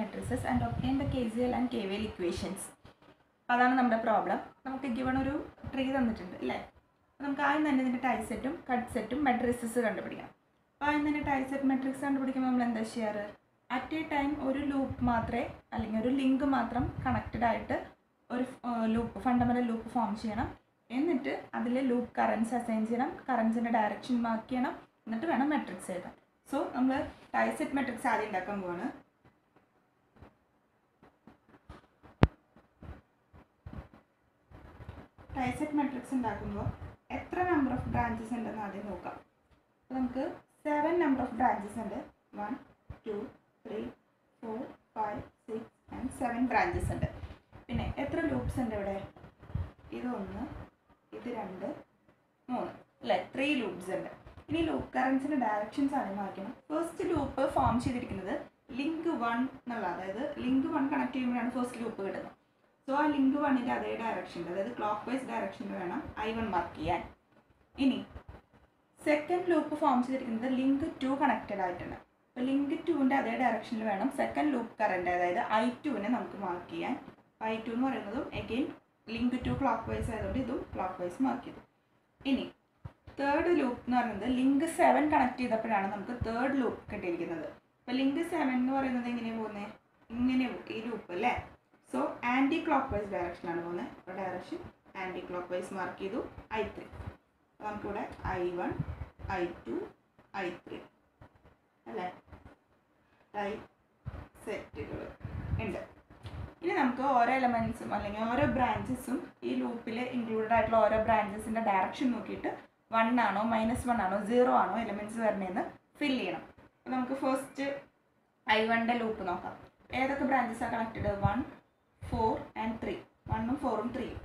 Matrices and obtain the K G L and K V L equations അപ്പോൾ അതാണ് നമ്മുടെ problem നമുക്ക് given ഒരു ട്രീ തന്നിട്ടുണ്ട് അല്ലേ? നമുക്ക് ആദ്യം തന്നെ ഇതിന്റെ ടൈ സെറ്റും കട്ട് സെറ്റും മെട്രിസസ് കണ്ടുപിടിക്കാം. അപ്പോൾ ആദ്യം തന്നെ ടൈ സെറ്റ് മെട്രിക്സ് കണ്ടുപിടിക്കുമ്പോൾ നമ്മൾ എന്താ ചെയ്യാറ്? അറ്റ് എ ടൈം ഒരു ലൂപ്പ് മാത്രമേ അല്ലെങ്കിൽ ഒരു ലിങ്ക് മാത്രം കണക്റ്റഡ് ആയിട്ട് ഒരു ലൂപ്പ് ഫണ്ടമെന്റൽ ലൂപ്പ് ഫോം ചെയ്യണം. എന്നിട്ട് അതിൽ ലൂപ്പ് കറൻസ് അസൈൻ ചെയ്യണം. കറൻസിന്റെ ഡയറക്ഷൻ മാർക്ക് ചെയ്യണം. എന്നിട്ട് വേണം മെട്രിക്സ് എഴുതാൻ. സോ നമ്മൾ ടൈസെറ്റ് മെട്രിക്സ് ആദ്യം ഉണ്ടാക്കാൻ പോവാണ്. ടൈസെറ്റ് മെട്രിക്സ് ഉണ്ടാക്കുമ്പോൾ എത്ര നമ്പർ ഓഫ് ബ്രാഞ്ചസ് ഉണ്ടെന്ന് ആദ്യം നോക്കാം. അപ്പോൾ നമുക്ക് സെവൻ നമ്പർ ഓഫ് ബ്രാഞ്ചസ് ഉണ്ട്. One two three four five six and seven branches ഉണ്ട്. പിന്നെ എത്ര ലൂപ്സ് ഉണ്ട് ഇവിടെ? ഇതൊന്ന് ഇത് രണ്ട് മൂന്ന്. അല്ലേ? ത്രീ ലൂപ്സ് ഉണ്ട്. ഇനി ലൂപ്പ് കറൻസിന്റെ ഡയറക്ഷൻസ് ആണ് മാറ്റണം ഫസ്റ്റ് ലൂപ്പ് ഫോം ചെയ്തിരിക്കുന്നത് ലിങ്ക് വൺ എന്നുള്ള അതായത് ലിങ്ക് വൺ കണക്ട് ചെയ്യുമ്പോഴാണ് ഫസ്റ്റ് ലൂപ്പ് കിട്ടുന്നത്. സോ ആ ലിങ്ക് വണ്ണിന്റെ അതേ ഡയറക്ഷനിൽ അതായത് ക്ലോക്ക് വൈസ് ഡയറക്ഷനിൽ വേണം ഐ വൺ മാർക്ക് ചെയ്യാൻ. ഇനി സെക്കൻഡ് ലൂപ്പ് ഫോം ചെയ്തിരിക്കുന്നത് ലിങ്ക് ടു കണക്റ്റഡ് ആയിട്ടുണ്ട്. അപ്പോൾ ലിങ്ക് ടുവിന്റെ അതേ ഡയറക്ഷനിൽ വേണം സെക്കൻഡ് ലൂപ്പ് കറണ്ട് അതായത് ഐ ടുവിനെ നമുക്ക് മാർക്ക് ചെയ്യാൻ. ഐ ടു എന്ന് പറയുന്നതും again link two clockwise ആയതുകൊണ്ട് ഇതും ക്ലോക്ക് വൈസ് മാർക്ക് ചെയ്തു. ഇനി തേർഡ് ലൂപ്പ് എന്ന് പറയുന്നത് ലിങ്ക് സെവൻ കണക്ട് ചെയ്തപ്പോഴാണ് നമുക്ക് തേർഡ് ലൂപ്പ് കിട്ടിയിരിക്കുന്നത്. അപ്പോൾ ലിങ്ക് സെവൻ എന്ന് പറയുന്നത് എങ്ങനെയാണ് പോകുന്നത് ഇങ്ങനെ ഈ ലൂപ്പ് അല്ലേ സോ ആന്റി ക്ലോക്ക് വൈസ് ഡയറക്ഷനാണ് പോകുന്നത് അപ്പോൾ direction anticlockwise mark ചെയ്തു ഐ ത്രീ നമുക്കിവിടെ I one I two I three അല്ലേ? ഐ സെറ്റുകൾ ഉണ്ട്. ഇനി നമുക്ക് ഓരോ എലമെൻസും അല്ലെങ്കിൽ ഓരോ ബ്രാഞ്ചസും ഈ ലൂപ്പിൽ ഇൻക്ലൂഡഡ് ആയിട്ടുള്ള ഓരോ ബ്രാഞ്ചസിന്റെ ഡയറക്ഷൻ നോക്കിയിട്ട് വൺ ആണോ മൈനസ് വൺ ആണോ സീറോ ആണോ എലമെന്റ്സ് വരണേന്ന് ഫിൽ ചെയ്യണം. അപ്പോൾ നമുക്ക് ഫസ്റ്റ് ഐ വണ്ണിന്റെ ലൂപ്പ് നോക്കാം. ഏതൊക്കെ ബ്രാഞ്ചസാണ് connected one four and three വണ്ണും ഫോറും ത്രീയും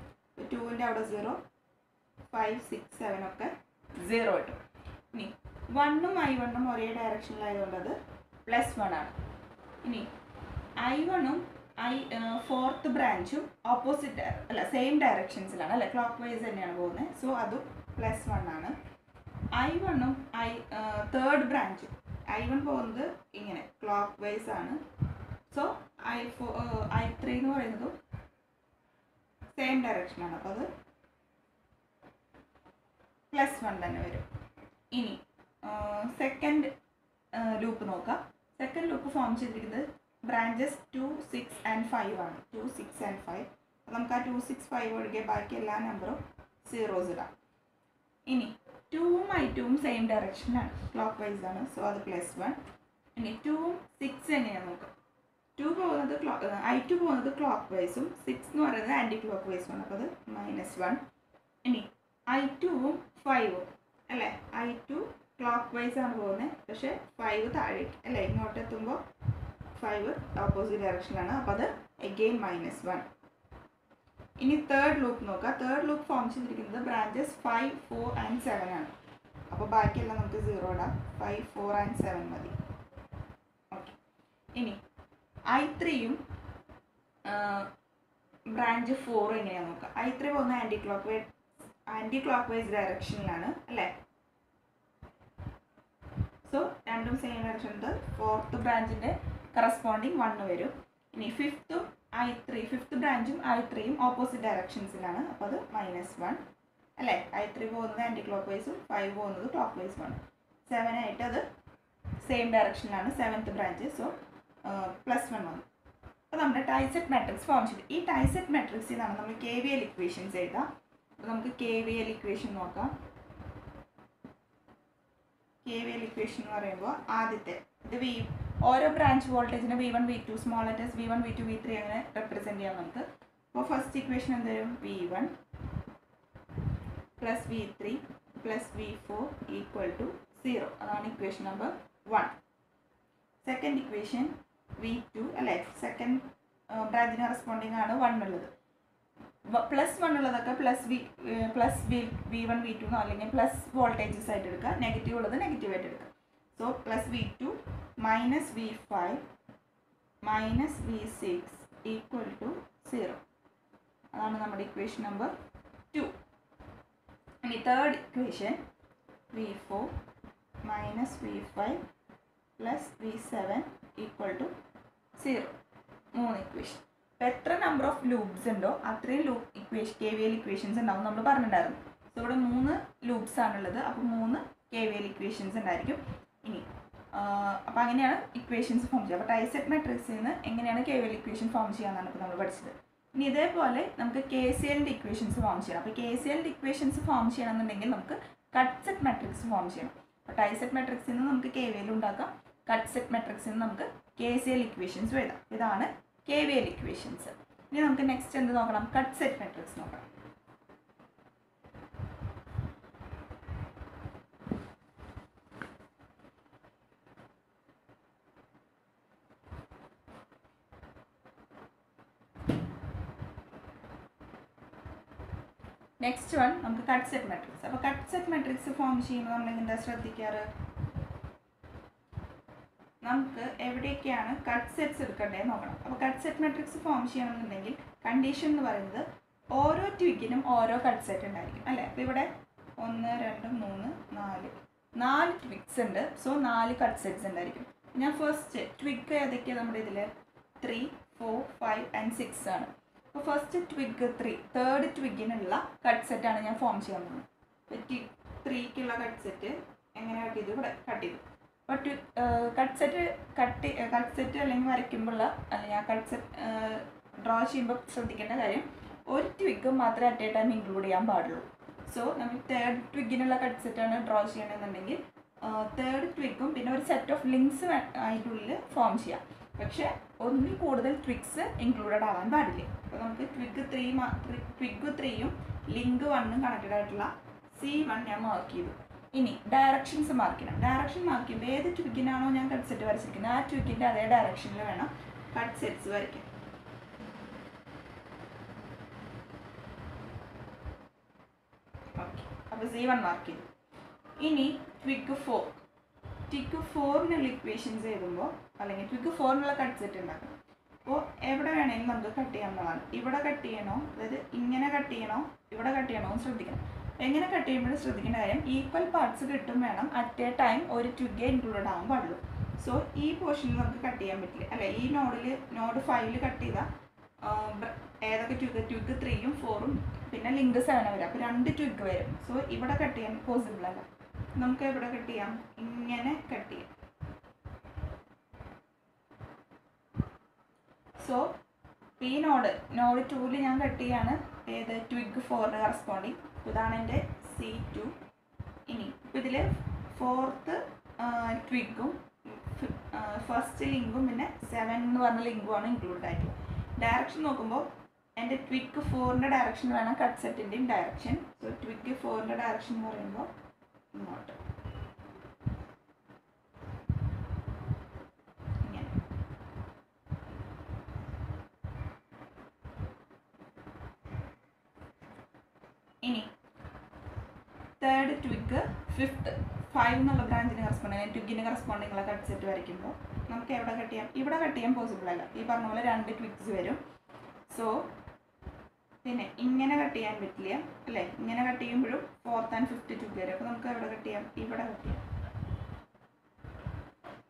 ടുവിന്റെ അവിടെ സീറോ ഫൈവ് സിക്സ് സെവൻ ഒക്കെ സീറോ കിട്ടും ഇനി വണ്ണും ഐ വണ്ണും ഒരേ ഡയറക്ഷനിലായതുകൊണ്ട് അത് പ്ലസ് വൺ ആണ്. ഇനി ഐ വണ്ണും ഐ ഫോർത്ത് ബ്രാഞ്ചും ഓപ്പോസിറ്റ് അല്ല സെയിം ഡയറക്ഷൻസിലാണ് അല്ലെ? ക്ലോക്ക് വൈസ് തന്നെയാണ് പോകുന്നത്. സോ അതും പ്ലസ് വൺ ആണ്. ഐ വണ്ണും ഐ തേർഡ് ബ്രാഞ്ചും ഐ വൺ പോകുന്നത് ഇങ്ങനെ ക്ലോക്ക് വൈസ് ആണ്. So I four I three എന്ന് പറയുന്നതും സെയിം ഡയറക്ഷനാണ് അപ്പോൾ അത് പ്ലസ് വൺ തന്നെ വരും. ഇനി സെക്കൻഡ് ലൂപ്പ് നോക്കാം. സെക്കൻഡ് ലൂപ്പ് ഫോം ചെയ്തിരിക്കുന്നത് branches two six and five ആണ്. ടു സിക്സ് ആൻഡ് ഫൈവ് അപ്പോൾ നമുക്ക് ആ ടു സിക്സ് ഫൈവ് ഒഴികെ ബാക്കി എല്ലാ നമ്പറും സീറോസ് ഇടാം. ഇനി ടൂവും ഐ ടൂവും സെയിം ഡയറക്ഷനാണ് ക്ലോക്ക് വൈസ് ആണ്. സോ അത് പ്ലസ് വൺ ഇനി ടൂവും സിക്സ് തന്നെയാണ് നോക്കാം? ടു പോകുന്നത് ക്ലോ ഐ ടു പോകുന്നത് ക്ലോക്ക് വൈസും സിക്സ് എന്ന് പറയുന്നത് ആന്റി ക്ലോക്ക് വൈസും ആണ്. അപ്പോൾ അത് മൈനസ് വൺ ഇനി ഐ ടുവും ഫൈവും അല്ലേ? ഐ ടു ക്ലോക്ക് വൈസ് ആണ് പോകുന്നത്. പക്ഷേ ഫൈവ് താഴേക്ക് അല്ലേ? ഇങ്ങോട്ട് എത്തുമ്പോൾ ഫൈവ് ഓപ്പോസിറ്റ് ഡയറക്ഷനിലാണ് അപ്പോൾ അത് എഗെയിൻ മൈനസ് വൺ ഇനി തേർഡ് ലൂപ്പ് നോക്കുക തേർഡ് ലൂപ്പ് ഫോം ചെയ്തിരിക്കുന്നത് branches five four and seven ആണ്. അപ്പോൾ ബാക്കിയെല്ലാം നമുക്ക് സീറോ ഇടാം. ഫൈവ് ഫോർ ആൻഡ് സെവൻ മതി. ഓക്കെ ഇനി ഐ ത്രീയും ബ്രാഞ്ച് ഫോറും എങ്ങനെയാണെന്ന് നോക്കാം ഐ ത്രീ പോകുന്ന anticlockwise anticlockwise ഡയറക്ഷനിലാണ് അല്ലേ? സോ രണ്ടും സെയിം ഡയറക്ഷൻ ഫോർത്ത് ബ്രാഞ്ചിന്റെ കറസ്പോണ്ടിങ് വണ്ണ് വരും. ഇനി ഫിഫ്ത്തും ഐ ത്രീ ഫിഫ്ത്ത് ബ്രാഞ്ചും ഐ ത്രീയും ഓപ്പോസിറ്റ് ഡയറക്ഷൻസിലാണ് അപ്പോൾ അത് മൈനസ് വൺ അല്ലേ? ഐ ത്രീ പോകുന്നത് ആന്റി ക്ലോക്ക് വൈസും ഫൈവ് പോകുന്നത് ക്ലോക്ക് വൈസും ആണ് സെവൻ ആയിട്ട് അത് same ഡയറക്ഷനിലാണ് seventh branch so plus one വന്നു. അപ്പോൾ നമ്മുടെ ടൈസെറ്റ് മാട്രിക്സ് ഫോം ചെയ്തു. ഈ ടൈസെറ്റ് മാട്രിക്സിൽ നിന്നാണ് നമ്മൾ കെ വി എൽ ഇക്വേഷൻസ് എഴുതാം. അപ്പോൾ നമുക്ക് കെ വി എൽ ഇക്വേഷൻ നോക്കാം. കെ വി എൽ ഇക്വേഷൻ എന്ന് പറയുമ്പോൾ ആദ്യത്തെ ഇത് വി ഓരോ ബ്രാഞ്ച് വോൾട്ടേജിന് V one V two small letters V one V two V three അങ്ങനെ റെപ്രസെന്റ് ചെയ്യാം നമുക്ക്. അപ്പോൾ ഫസ്റ്റ് ഇക്വേഷൻ എന്ത് വരും? V one plus V three plus V four equal to zero അതാണ് equation number one second equation V two അല്ലേ? Second ബ്രാഞ്ചിന് responding ആണ് വൺ ഉള്ളത്. പ്ലസ് വൺ ഉള്ളതൊക്കെ plus V plus V V one V two അല്ലെങ്കിൽ plus voltages ആയിട്ട് എടുക്കുക. Negative ഉള്ളത് നെഗറ്റീവ് ആയിട്ട് എടുക്കുക. So plus V two minus V five minus V six equal to zero അതാണ് നമ്മുടെ ഇക്വേഷൻ നമ്പർ ടു ഇനി third equation V four minus V five plus V seven equal to zero മൂന്ന് equation എത്ര number of loops ഉണ്ടോ അത്രയും loop equation K V L equations ഉണ്ടാവും നമ്മൾ പറഞ്ഞിട്ടുണ്ടായിരുന്നു. സോ ഇവിടെ മൂന്ന് ലൂപ്സ് ആണുള്ളത്. അപ്പോൾ മൂന്ന് കെ വി എൽ ഇക്വേഷൻസ് ഉണ്ടായിരിക്കും. ഇനി അപ്പോൾ അങ്ങനെയാണ് ഇക്വേഷൻസ് ഫോം ചെയ്യുക. അപ്പോൾ ടൈസെറ്റ് മെട്രിക്സിൽ നിന്ന് എങ്ങനെയാണ് K V L equation form ചെയ്യാമെന്നാണ് ഇപ്പോൾ നമ്മൾ പഠിച്ചത്. ഇനി ഇതേപോലെ നമുക്ക് കെ സി എല്ലിന്റെ ഇക്വേഷൻസ് ഫോം ചെയ്യണം. അപ്പോൾ കെ സി എല്ലിന്റെ ഇക്വേഷൻസ് ഫോം ചെയ്യണമെന്നുണ്ടെങ്കിൽ നമുക്ക് കട്ട് സെറ്റ് മെട്രിക്സ് ഫോം ചെയ്യണം. അപ്പോൾ ടൈസെറ്റ് മെട്രിക്സിൽ നിന്ന് നമുക്ക് കെ വി എൽ ഉണ്ടാക്കാം. കട്ട് സെറ്റ് മെട്രിക്സിൽ നിന്ന് നമുക്ക് കെ സി എൽ ഇക്വേഷൻസ് എഴുതാം. ഇതാണ് കെ വി എൽ ഇക്വേഷൻസ് ഇനി നമുക്ക് നെക്സ്റ്റ് എന്ത് നോക്കണം? കട്ട് സെറ്റ് മെട്രിക്സ് നോക്കണം. നെക്സ്റ്റ് വൺ നമുക്ക് കട്ട് സെറ്റ് മെട്രിക്സ് അപ്പോൾ കട്ട് സെറ്റ് മെട്രിക്സ് ഫോം ചെയ്യുമ്പോൾ നമ്മൾ എന്താ ശ്രദ്ധിക്കാറ്? നമുക്ക് എവിടെയൊക്കെയാണ് കട്ട് സെറ്റ്സ് എടുക്കേണ്ടത് നോക്കണം. അപ്പോൾ കട്ട് സെറ്റ് മെട്രിക്സ് ഫോം ചെയ്യണമെന്നുണ്ടെങ്കിൽ കണ്ടീഷൻ എന്ന് പറയുന്നത് ഓരോ ട്വിക്കിനും ഓരോ കട്ട് സെറ്റ് ഉണ്ടായിരിക്കും അല്ലേ? അപ്പോൾ ഇവിടെ ഒന്ന് രണ്ട് മൂന്ന് നാല്. നാല് ട്വിക്സ് ഉണ്ട് സോ നാല് കട്ട് സെറ്റ്സ് ഉണ്ടായിരിക്കും. ഞാൻ ഫസ്റ്റ് ട്വിഗ് ഏതൊക്കെയാണ് നമ്മുടെ ഇതിൽ three four five and six ആണ്. അപ്പോൾ ഫസ്റ്റ് ട്വിഗ് ത്രീ തേർഡ് ട്വിഗിനുള്ള കട്ട് സെറ്റാണ് ഞാൻ ഫോം ചെയ്യാൻ പോകുന്നത്. ത്രീക്കുള്ള കട്ട് സെറ്റ് എങ്ങനെ കട്ട് ചെയ്തു? ഇവിടെ കട്ട് ചെയ്തു. അപ്പോൾ cut set cut cut set അല്ലെങ്കിൽ വരയ്ക്കുമ്പോഴുള്ള അല്ലെങ്കിൽ ആ കട്ട് സെറ്റ് ഡ്രോ ചെയ്യുമ്പോൾ ശ്രദ്ധിക്കേണ്ട കാര്യം ഒരു ട്വിഗ് മാത്രമേ അറ്റ് എ ടൈം ഇൻക്ലൂഡ് ചെയ്യാൻ പാടുള്ളൂ. സോ നമ്മൾ തേർഡ് ട്വിഗിനുള്ള കട്ട് സെറ്റാണ് ഡ്രോ ചെയ്യണമെന്നുണ്ടെങ്കിൽ തേർഡ് ട്വിഗും പിന്നെ ഒരു സെറ്റ് ഓഫ് ലിങ്ക്സ് അതിന്റെ ഉള്ളിൽ ഫോം ചെയ്യാം. പക്ഷേ ഒന്നിൽ കൂടുതൽ ട്വിഗ്സ് ഇൻക്ലൂഡഡ് ആവാൻ പാടില്ല? അപ്പോൾ നമുക്ക് ട്വിഗ് ത്രീ ട്വിഗ് ത്രീയും ലിങ്ക് വണ്ണും കണക്റ്റഡ് ആയിട്ടുള്ള സി വൺ ഞാൻ മാർക്ക് ചെയ്തു. ഇനി ഡയറക്ഷൻസ് മാർക്ക് ചെയ്യണം. ഡയറക്ഷൻ മാർക്ക് ചെയ്യുമ്പോൾ ഏത് ട്യൂക്കിനാണോ ഞാൻ കട്ട് സെറ്റ് വരച്ചിരിക്കുന്നത്. ആ ട്യൂക്കിന്റെ അതേ ഡയറക്ഷനിൽ വേണം കട്ട് സെറ്റ്സ് വരയ്ക്കാൻ. അപ്പോൾ സി വൺ മാർക്ക് ചെയ്തു. ഇനി ട്വിക്ക് ഫോർ ട്വിക്ക് ഫോറിനുള്ള ഇക്വേഷൻസ് എഴുതുമ്പോൾ അല്ലെങ്കിൽ ട്വിക്ക് ഫോറിനുള്ള കട്ട് സെറ്റ് ഉണ്ടാക്കണം. അപ്പോൾ എവിടെ വേണമെങ്കിലും നമുക്ക് കട്ട് ചെയ്യാവുന്നതാണ്. ഇവിടെ കട്ട് ചെയ്യണോ? അതായത് ഇങ്ങനെ കട്ട് ചെയ്യണോ? ഇവിടെ കട്ട് ചെയ്യണോ? എന്ന് ശ്രദ്ധിക്കണം. എങ്ങനെ കട്ട് ചെയ്യുമ്പോഴും ശ്രദ്ധിക്കേണ്ട കാര്യം ഈക്വൽ പാർട്സ് കിട്ടും വേണം അറ്റ് എ ടൈം ഒരു ട്വിഗ് ഇൻക്ലൂഡഡ് ആവാൻ പാടുള്ളൂ. സോ ഈ പോർഷനിൽ നമുക്ക് കട്ട് ചെയ്യാൻ പറ്റില്ല. അല്ലെ ഈ നോഡിൽ നോഡ് ഫൈവിൽ കട്ട് ചെയ്താൽ ഏതൊക്കെ ട്വിഗ് ട്വിഗ് ത്രീയും ഫോറും പിന്നെ ലിങ്ക് സെവനും വരും. അപ്പോൾ രണ്ട് ട്വിഗ് വരും. സോ ഇവിടെ കട്ട് ചെയ്യാൻ പോസിബിൾ അല്ല. നമുക്ക് എവിടെ കട്ട് ചെയ്യാം? ഇങ്ങനെ കട്ട് ചെയ്യാം. സോ ഈ നോഡ് നോഡ് ടൂവിൽ ഞാൻ കട്ട് ചെയ്യാണ്. ഏത് ട്വിഗ് ഫോറിന് കറസ്പോണ്ടിങ് ഇതാണ് എന്റെ സി ടു ഇനി ഇപ്പം ഇതിൽ ഫോർത്ത് ട്വിഗും ഫസ്റ്റ് ലിങ്കും പിന്നെ സെവൻ എന്ന് പറഞ്ഞ ലിങ്കുമാണ് ഇൻക്ലൂഡ് ആയിട്ടുള്ളത്. ഡയറക്ഷൻ നോക്കുമ്പോൾ എന്റെ ട്വിക്ക് ഫോറിന്റെ ഡയറക്ഷൻ വേണം കട്ട് സെറ്റിന്റെയും ഡയറക്ഷൻ സോ ട്വിക്ക് ഫോറിന്റെ ഡയറക്ഷൻ എന്ന് പറയുമ്പോൾ ഇങ്ങോട്ട് ഇങ്ങനെ ഇനി തേർഡ് ട്വിഗ് ഫിഫ്ത്ത് ഫൈവ് എന്നുള്ള ബ്രാഞ്ചിന് കറസ്പോണ്ടിങ് ട്വിഗിന് കറസ്പോണ്ടിങ് ഉള്ള കട്ട് സെറ്റ് വരയ്ക്കുമ്പോൾ നമുക്ക് എവിടെ കട്ട് ചെയ്യാം? ഇവിടെ കട്ട് ചെയ്യാൻ പോസിബിൾ അല്ല. ഈ പറഞ്ഞ പോലെ രണ്ട് ട്വിക്സ് വരും. സോ പിന്നെ ഇങ്ങനെ കട്ട് ചെയ്യാൻ പറ്റില്ല അല്ലേ? ഇങ്ങനെ കട്ട് ചെയ്യുമ്പോഴും ഫോർത്ത് ആൻഡ് ഫിഫ്ത്ത് ട്വിക്ക് വരും. അപ്പോൾ നമുക്ക് എവിടെ കട്ട് ചെയ്യാം? ഇവിടെ കട്ട് ചെയ്യാം.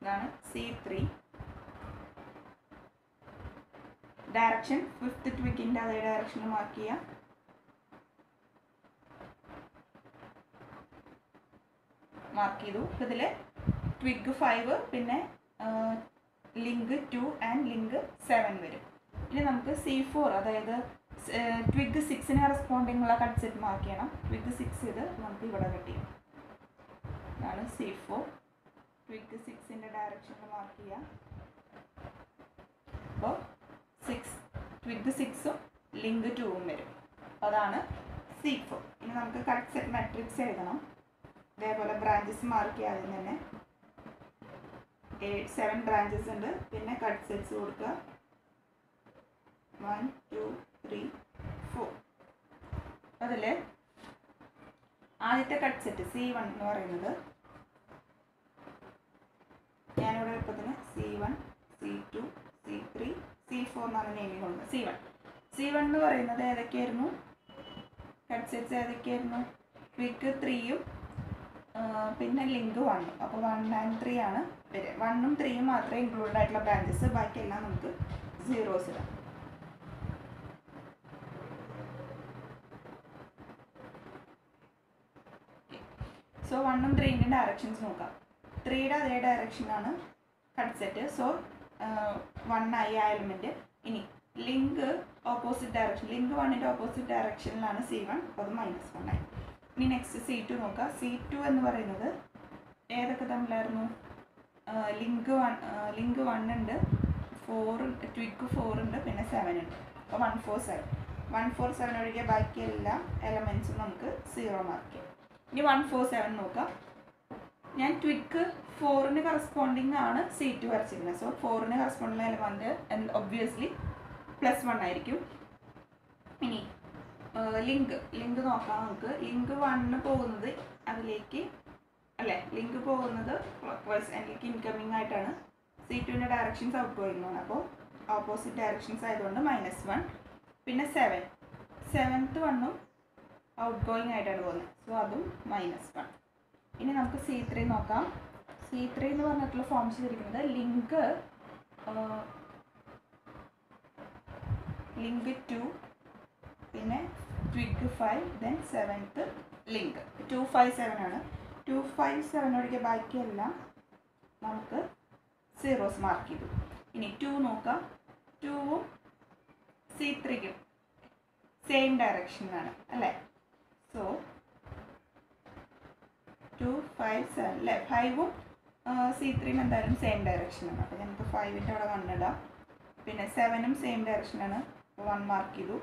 ഇതാണ് സി ത്രീ ഡയറക്ഷൻ ഫിഫ്ത്ത് ട്വിക്കിന്റെ അതേ ഡയറക്ഷനിൽ മാർക്ക് ചെയ്യാം. മാർക്ക് ചെയ്തു. ഇതിൽ ട്വിഗ് ഫൈവ് പിന്നെ link two and link seven വരും. ഇനി നമുക്ക് സി ഫോർ അതായത് ട്വിഗ് സിക്സിന് കറസ്പോണ്ടിങ് ഉള്ള കട്ട് സെറ്റ് മാർക്ക് ചെയ്യണം. ട്വിഗ് സിക്സ് ഇത് നമുക്ക് ഇവിടെ കട്ട് ചെയ്യാം. ഇതാണ് സി ഫോർ ട്വിഗ് സിക്സിന്റെ ഡയറക്ഷനിൽ മാർക്ക് ചെയ്യാം. അപ്പോൾ സിക്സ് ട്വിഗ് സിക്സും ലിങ്ക് ടൂവും വരും. അതാണ് സി ഫോർ ഇനി നമുക്ക് കറക്റ്റ് സെറ്റ് മാട്രിക്സ് എഴുതണം. ഇതേപോലെ ബ്രാഞ്ചസ് മാർക്ക് ചെയ്യാതെ തന്നെ. എയ്റ്റ് സെവൻ ബ്രാഞ്ചസ് ഉണ്ട്. പിന്നെ കട്ട് സെറ്റ്സ് കൊടുക്കുക. വൺ ടു ത്രീ ഫോർ അതിൽ ആദ്യത്തെ കട്ട് സെറ്റ് സി വൺ എന്ന് പറയുന്നത്. ഞാനിവിടെ എളുപ്പത്തിന് C one C two C three C four എന്നാണ് നെയിമിംഗ് കൊടുക്കുന്നത് സി വൺ സി വൺ എന്ന് പറയുന്നത് ഏതൊക്കെയായിരുന്നു? കട്ട് സെറ്റ്സ് ഏതൊക്കെയായിരുന്നു? ക്വിക്ക് ത്രീയും പിന്നെ ലിങ്ക് വൺ അപ്പോൾ വൺ ആൻഡ് ത്രീ ആണ്. വരിക വണ്ണും ത്രീയും മാത്രമേ ഇൻക്ലൂഡ് ആയിട്ടുള്ള ബ്രാഞ്ചസ് ബാക്കിയെല്ലാം നമുക്ക് സീറോസ് ഇടാം. സോ വണ്ണും ത്രീന്റെ ഡയറക്ഷൻസ് നോക്കാം. ത്രീയുടെ അതേ ഡയറക്ഷനാണ് കട്ട് സെറ്റ് സോ വൺ ആയി ആ എലിമെന്റ് ഇനി ലിങ്ക് ഓപ്പോസിറ്റ് ഡയറക്ഷൻ ലിങ്ക് വണ്ണിന്റെ ഓപ്പോസിറ്റ് ഡയറക്ഷനിലാണ് സി വൺ അത് മൈനസ് വൺ ആയി. ഇനി നെക്സ്റ്റ് സി ടു നോക്കാം. സി ടു എന്ന് പറയുന്നത് ഏതൊക്കെ തമ്മിലായിരുന്നു? ലിങ്ക് വൺ ലിങ്ക് വൺ ഉണ്ട്. ഫോർ ട്വിക്ക് ഫോർ ഉണ്ട്. പിന്നെ സെവൻ ഉണ്ട്. അപ്പോൾ one four seven one four seven ഒഴികെ ബാക്കി എല്ലാ എലമെൻസും നമുക്ക് സീറോ മാർക്ക് ചെയ്യാം. ഇനി വൺ ഫോർ സെവൻ നോക്കാം. ഞാൻ ട്വിക്ക് ഫോറിന് കറസ്പോണ്ടിങ് ആണ് സി ടു വരച്ചിരിക്കുന്നത്. So ഫോറിന് corresponding element obviously plus one ആയിരിക്കും. ലിങ്ക് ലിങ്ക് നോക്കാം നമുക്ക്. ലിങ്ക് വണ്ണ് പോകുന്നത് അതിലേക്ക് അല്ലേ? ലിങ്ക് പോകുന്നത് ക്ലോക്ക് വൈസ് ഇൻകമിങ് ആയിട്ടാണ്. സി ടുവിന്റെ ഡയറക്ഷൻസ് ഔട്ട് ഗോയിങ് ആണ് അപ്പോൾ ഓപ്പോസിറ്റ് ഡയറക്ഷൻസ് ആയതുകൊണ്ട് മൈനസ് വൺ പിന്നെ സെവൻ സെവൻത്ത് വണ്ണും ഔട്ട് ഗോയിങ് ആയിട്ടാണ് പോകുന്നത്. സോ അതും മൈനസ് വൺ ഇനി നമുക്ക് സി ത്രീ നോക്കാം. സി ത്രീ എന്ന് പറഞ്ഞിട്ടുള്ള ഫോം ചെയ്തിരിക്കുന്നത് ലിങ്ക് ലിങ്ക് ടു പിന്നെ twig five then seventh link two five seven ആണ്. ടു ഫൈവ് സെവൻ ഒഴികെ ബാക്കിയെല്ലാം നമുക്ക് സീറോസ് മാർക്ക് ചെയ്തു. ഇനി ടു നോക്കാം. ടുവും സി ത്രീക്കും സെയിം ഡയറക്ഷനിലാണ് അല്ലേ? സോ ടു ഫൈവ് സെവൻ അല്ലേ ഫൈവും സി ത്രീയും എന്തായാലും സെയിം ഡയറക്ഷനാണ് അപ്പോൾ നമുക്ക് ഫൈവിന്റെ അവിടെ വന്നിടാം പിന്നെ സെവനും സെയിം ഡയറക്ഷനാണ് വൺ മാർക്ക് ചെയ്തു.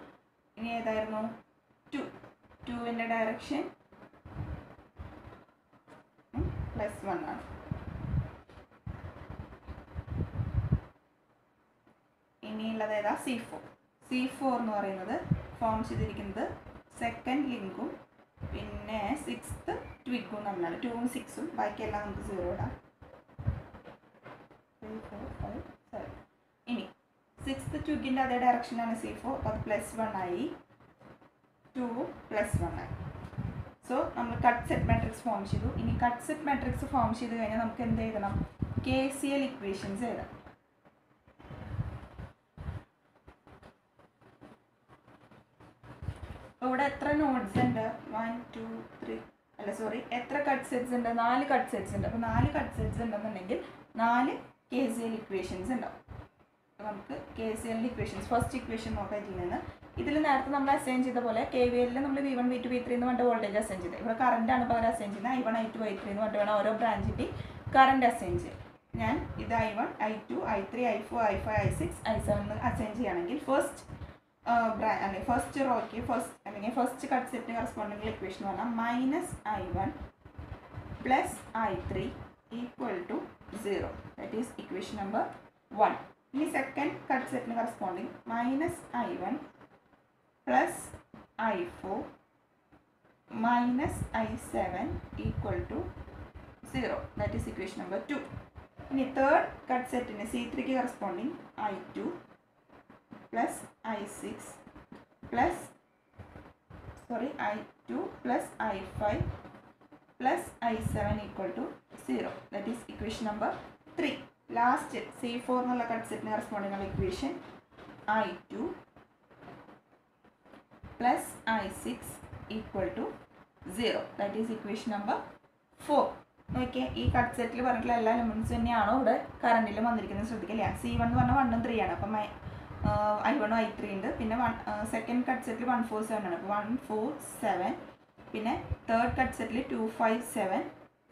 ഇനി ഏതായിരുന്നു? ടു ടുവിന്റെ ഡയറക്ഷൻ പ്ലസ് വൺ ആണ് ഇനിയുള്ളത് ഏതാ? സി ഫോർ സി ഫോർ എന്ന് പറയുന്നത് ഫോം ചെയ്തിരിക്കുന്നത് സെക്കൻഡ് ലിങ്കും പിന്നെ സിക്സ്ത്ത് ട്വിഗും തമ്മിലാണ്. ടൂവും സിക്സും ബാക്കിയെല്ലാം നമുക്ക് സീറോ ഇടാം. ത്രീ ഫോർ ഫൈവ് സെവൻ ഇനി സിക്സ് ട്വിഗിന്റെ അതേ ഡയറക്ഷനാണ് സി ഫോർ അത് പ്ലസ് വൺ ആയി. ടൂവും പ്ലസ് ആയി. സോ നമ്മൾ കട്ട് സെറ്റ് മാട്രിക്സ് ഫോം ചെയ്തു. ഇനി കട്ട് സെറ്റ് മാട്രിക്സ് ഫോം ചെയ്ത് കഴിഞ്ഞാൽ നമുക്ക് എന്ത് എഴുതണം? കെ സി എൽ ഇക്വേഷൻസ് എഴുതാം ഇവിടെ എത്ര നോട്ട്സ് ഉണ്ട്? വൺ ടു ത്രീ അല്ല സോറി എത്ര കട്ട് സെറ്റ്സ് ഉണ്ട്? നാല് കട്ട് സെറ്റ്സ് ഉണ്ട്. അപ്പോൾ നാല് കട്ട് സെറ്റ്സ് ഉണ്ടെന്നുണ്ടെങ്കിൽ നാല് കെ സി എൽ ഇക്വേഷൻസ് ഉണ്ടാവും. നമുക്ക് കെ സി എല്ലിന്റെ ഇക്വേഷൻസ് ഫസ്റ്റ് ഇക്വേഷൻ നോക്കാൻ ചെയ്യുന്നത് ഇതിൽ നേരത്തെ നമ്മൾ അസൈൻ ചെയ്ത പോലെ കെ വി എല്ലിൽ നമ്മൾ V one V two V three എന്ന് പറഞ്ഞ വോൾട്ടേജ് അസൈൻ ചെയ്തത് ഇവിടെ ആണ് പകരം അസൈൻ ചെയ്യുന്നത്. I one I two I three എന്ന് പറഞ്ഞിട്ട് വേണം ഓരോ ബ്രാഞ്ചിന്റെ കറണ്ട് അസൈൻ ചെയ്യും ഞാൻ ഇത് I one I two I three I four I five I six I seven assign ചെയ്യുകയാണെങ്കിൽ ഫസ്റ്റ് അല്ലെങ്കിൽ ഫസ്റ്റ് റോക്ക് ഫസ്റ്റ് അല്ലെങ്കിൽ first cut set corresponding equation എന്ന് പറഞ്ഞാൽ minus I one plus I three equal to zero that is equation number one ഇനി second cut സെറ്റിന് corresponding minus I one plus I four minus I seven equal to zero that is equation number two ഇനി third cut സെറ്റിന് C ത്രീക്ക് corresponding I two plus i6 plus I i2 plus i5 seven i7 equal to 0 that is equation number 3 last c4 എന്നുള്ള കൺസെപ്റ്റിന് corresponding ഉള്ള equation i2 plus i6 equal to 0 that is equation number 4 നോക്കിയേ ഈ cut സെറ്റിൽ പറഞ്ഞിട്ടുള്ള എല്ലാ elements തന്നെയാണോ ഇവിടെ കറണ്ടിൽ വന്നിരിക്കുന്നത്? ശ്രദ്ധിക്കില്ല? സി വൺ എന്ന് പറഞ്ഞാൽ വണ്ണും ത്രീ ആണ്. അപ്പം ഐ വണ്ണും ഐ ത്രീ ഉണ്ട്. പിന്നെ വൺ സെക്കൻഡ് കട്ട് സെറ്റിൽ വൺ ഫോർ സെവൻ ആണ്. അപ്പോൾ വൺ ഫോർ സെവൻ പിന്നെ തേർഡ് കട്ട് സെറ്റിൽ two five seven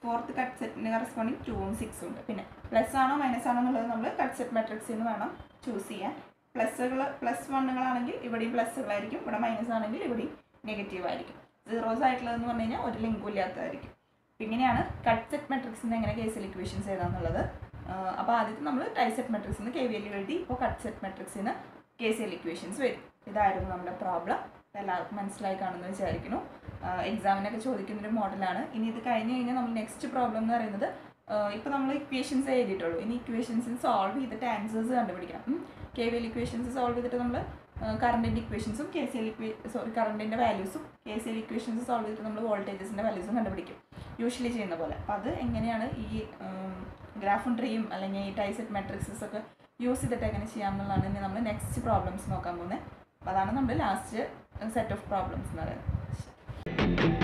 fourth cut സെറ്റിന് കറസ്പോണ്ടിങ് ടൂവും സിക്സും ഉണ്ട്. പിന്നെ പ്ലസ് ആണോ മൈനസ് ആണോ എന്നുള്ളത് നമ്മൾ കൺസെപ്റ്റ് മെട്രിക്സിൽ നിന്ന് വേണം ചൂസ് ചെയ്യാൻ. പ്ലസ്സുകൾ പ്ലസ് വണ്ണുകളാണെങ്കിൽ ഇവിടെയും പ്ലസ്സുകളായിരിക്കും ഇവിടെ മൈനസ് ആണെങ്കിൽ ഇവിടെയും നെഗറ്റീവ് ആയിരിക്കും. സീറോസ് ആയിട്ടുള്ളതെന്ന് പറഞ്ഞു കഴിഞ്ഞാൽ ഒരു ലിങ്കും ഇല്ലാത്തതായിരിക്കും. ഇങ്ങനെയാണ് കട്ട് മെട്രിക്സിന്റെ എങ്ങനെ കേസിൽ ഇക്വേഷൻസ് എഴുതാന്നുള്ളത് അപ്പോൾ ആദ്യത്തെ നമ്മൾ ടൈസെറ്റ് മെട്രിക്സിന് കെ വി എൽ എഴുതി ഇപ്പോൾ കട്ട് സെറ്റ് മെട്രിക്സിന് കെ സി എൽ ഇക്വേഷൻസ് വരും. ഇതായിരുന്നു നമ്മുടെ പ്രോബ്ലം എല്ലാവർക്കും മനസ്സിലായി കാണുമെന്ന് വിചാരിക്കുന്നു. എക്സാമിനൊക്കെ ചോദിക്കുന്നൊരു മോഡലാണ് ഇനി ഇത് കഴിഞ്ഞ് കഴിഞ്ഞാൽ നമ്മൾ നെക്സ്റ്റ് പ്രോബ്ലം എന്ന് പറയുന്നത് ഇപ്പോൾ നമ്മൾ ഇക്വേഷൻസ് എഴുതിയിട്ടുള്ളൂ. ഇനി ഇക്വേഷൻസ് സോൾവ് ചെയ്തിട്ട് ആൻസേഴ്സ് കണ്ടുപിടിക്കണം. K V L equations solve ചെയ്തിട്ട് നമ്മൾ കറണ്ടിന്റെ ഇക്വേഷൻസും കെ സി എൽ ഇക്വേ സോറി കറണ്ടിന്റെ വാല്യൂസും K C L equations solve ചെയ്തിട്ട് നമ്മൾ വോൾട്ടേജസിന്റെ വാല്യൂസും കണ്ടുപിടിക്കും. യൂഷ്വലി ചെയ്യുന്ന പോലെ. അപ്പോൾ അത് എങ്ങനെയാണ് ഈ ഗ്രാഫും ട്രീയും അല്ലെങ്കിൽ ഈ ടൈസെറ്റ് മെട്രിക്സസ് ഒക്കെ യൂസ് ചെയ്തിട്ട് എങ്ങനെ ചെയ്യാം എന്നുള്ളതാണ് ഇനി നമ്മൾ നെക്സ്റ്റ് പ്രോബ്ലംസ് നോക്കാൻ പോകുന്നത് അതാണ് നമ്മുടെ ലാസ്റ്റ് സെറ്റ് ഓഫ് പ്രോബ്ലംസ് എന്ന് പറയുന്നത്.